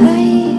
I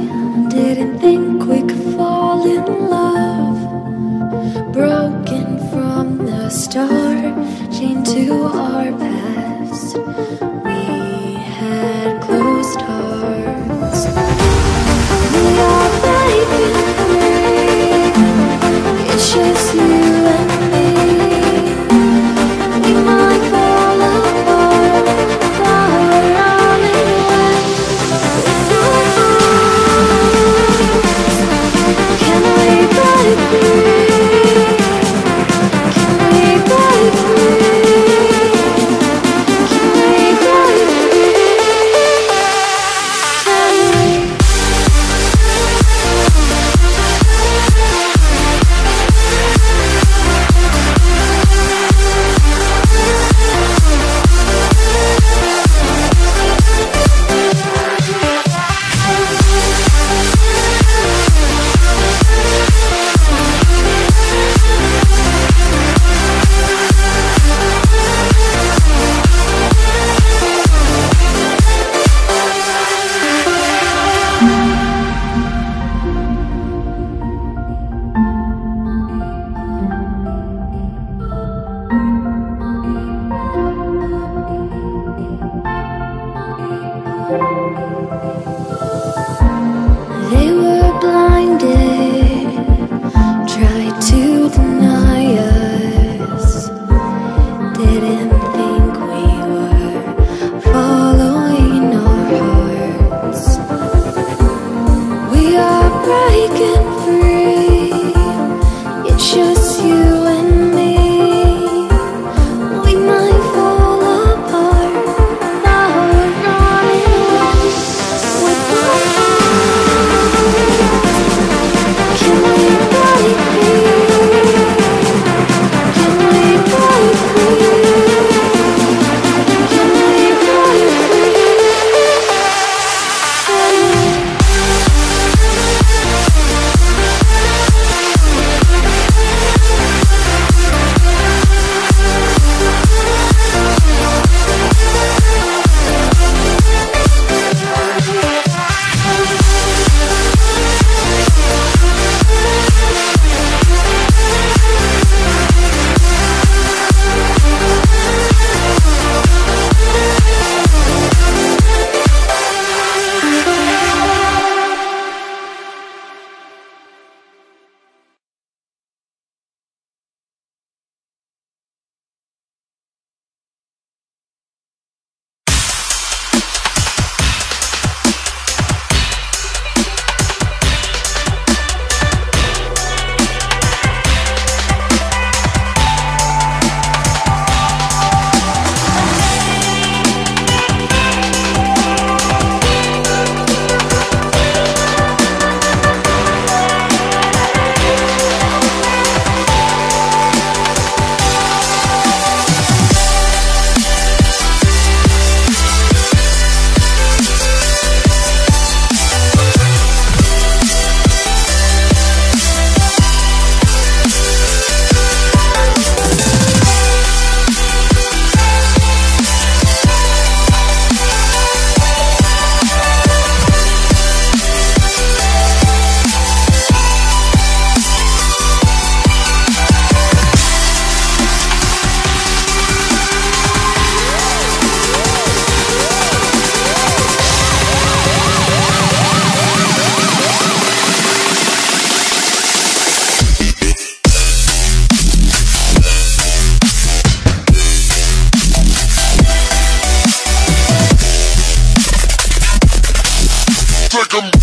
like I'm